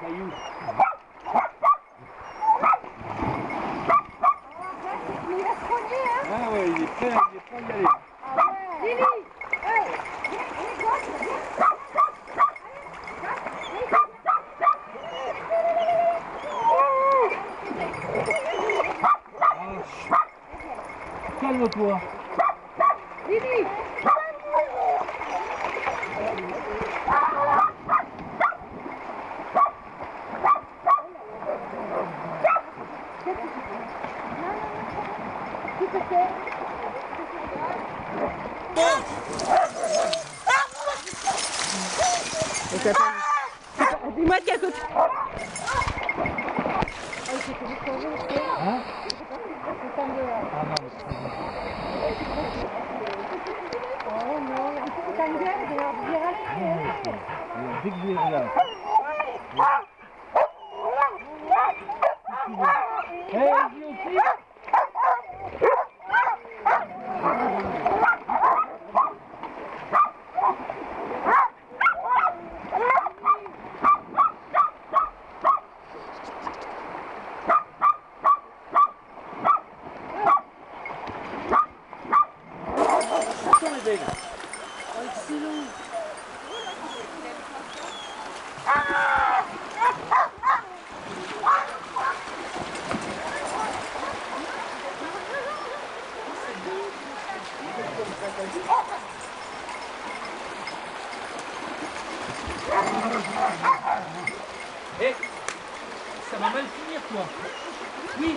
Caillou. Ah ouais, il est prêt, il est prêt à y aller. Ah, chut. Calme-toi. Dis-moi de quel côté. Hein Ah non, mais c'est pas bon. Dès que vous regarde. Eh, vas-y aussi. Eh, ça va mal finir toi. Oui.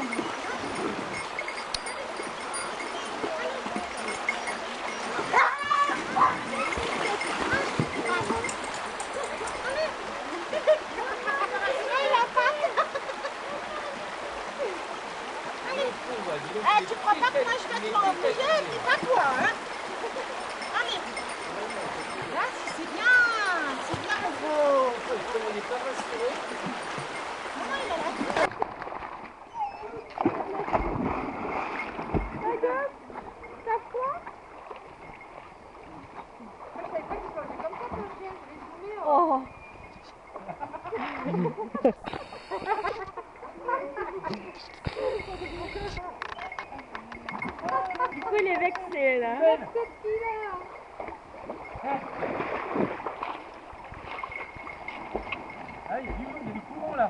Eh, tu crois pas que moi je vais te m'embrouiller C'est pas toi, hein Allez Là, c'est bien C'est bien, mon beau Il est pas rassuré. Comment il a la tête Oh. Du coup, il est vexé là. Ah, il y a du monde, il y a du courant là.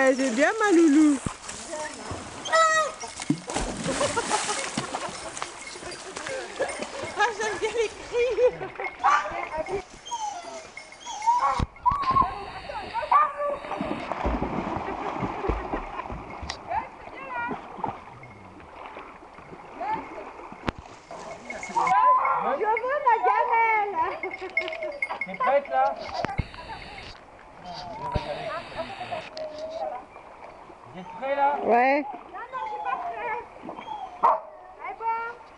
c'est bien ma loulou. Ah, j'aime bien les cris Je veux ma gamelle. T'es prête là Vous êtes prêts là Ouais.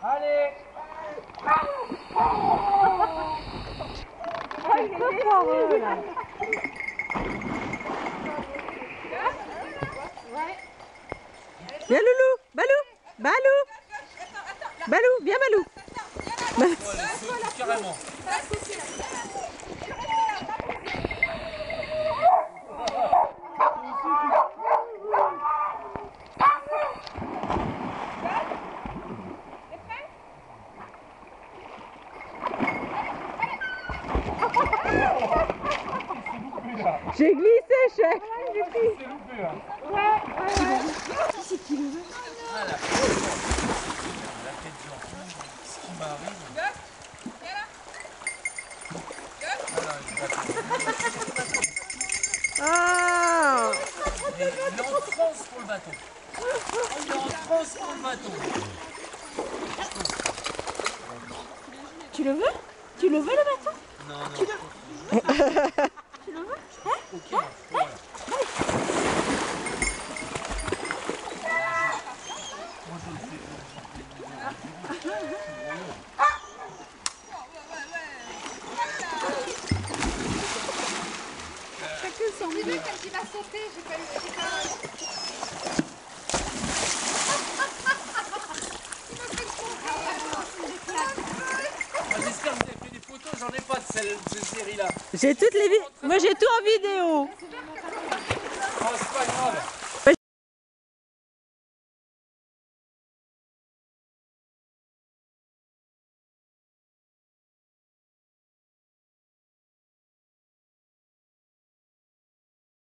Allez Trop foireux là. Viens loulou, Balou, Balou. Balou, viens Balou. Ouais, saute carrément. J'ai glissé, chef. C'est loupé là. Ah, la La tête d'enfant, ce qui m'arrive. Ah. Il est en transe pour le bateau. Il est en transe pour le bateau. Tu le veux? Tu le veux le bateau Non, non. Tu le Tu le veux Hein Ok. voilà. J'ai vu quand il a sauté, j'ai pas eu. j'ai pas- Ah, J'espère que vous avez fait des photos, j'en ai pas de celle- de cette série-là. J'ai toutes les vi- Moi j'ai tout en vidéo. Ah, c'est pas grave.